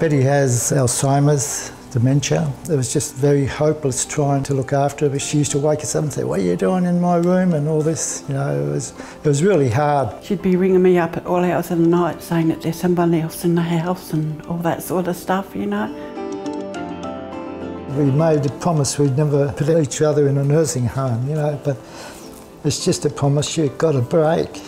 Betty has Alzheimer's, dementia. It was just very hopeless trying to look after her. But she used to wake us up and say, "What are you doing in my room?" and all this. You know, it was it was really hard. She'd be ringing me up at all hours of the night, saying that there's someone else in the house and all that sort of stuff. You know. We made a promise we'd never put each other in a nursing home. You know, but it's just a promise. You've got to break.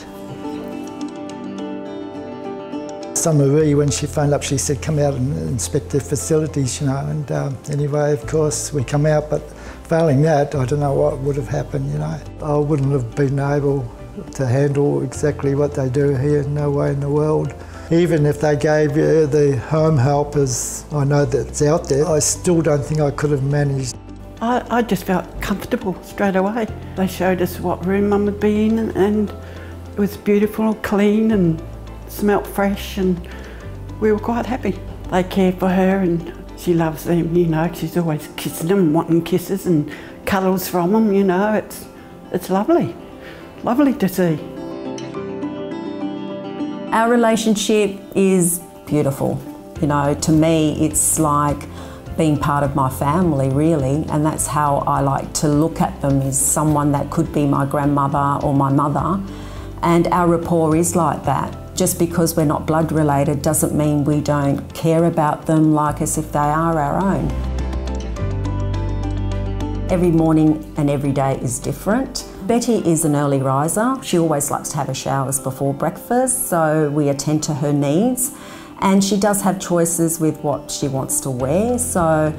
Summer when she phoned up, she said, come out and inspect the facilities, you know. And um, anyway, of course, we come out, but failing that, I don't know what would have happened, you know. I wouldn't have been able to handle exactly what they do here, no way in the world. Even if they gave you the home help, as I know that's out there, I still don't think I could have managed. I, I just felt comfortable straight away. They showed us what room Mum would be in, and it was beautiful, clean, and smelt fresh and we were quite happy. They care for her and she loves them, you know, she's always kissing them, wanting kisses and cuddles from them, you know, it's, it's lovely, lovely to see. Our relationship is beautiful. You know, to me, it's like being part of my family, really, and that's how I like to look at them as someone that could be my grandmother or my mother. And our rapport is like that. Just because we're not blood related doesn't mean we don't care about them like as if they are our own. Every morning and every day is different. Betty is an early riser. She always likes to have her showers before breakfast, so we attend to her needs. And she does have choices with what she wants to wear, so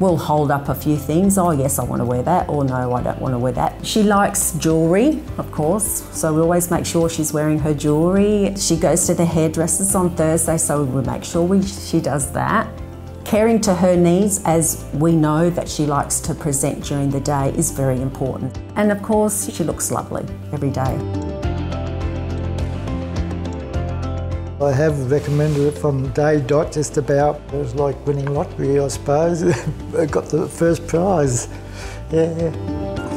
We'll hold up a few things. Oh, yes, I want to wear that, or no, I don't want to wear that. She likes jewellery, of course, so we always make sure she's wearing her jewellery. She goes to the hairdressers on Thursday, so we make sure we, she does that. Caring to her needs, as we know that she likes to present during the day, is very important. And of course, she looks lovely every day. I have recommended it from day dot, just about. It was like winning lottery, I suppose. I got the first prize. Yeah.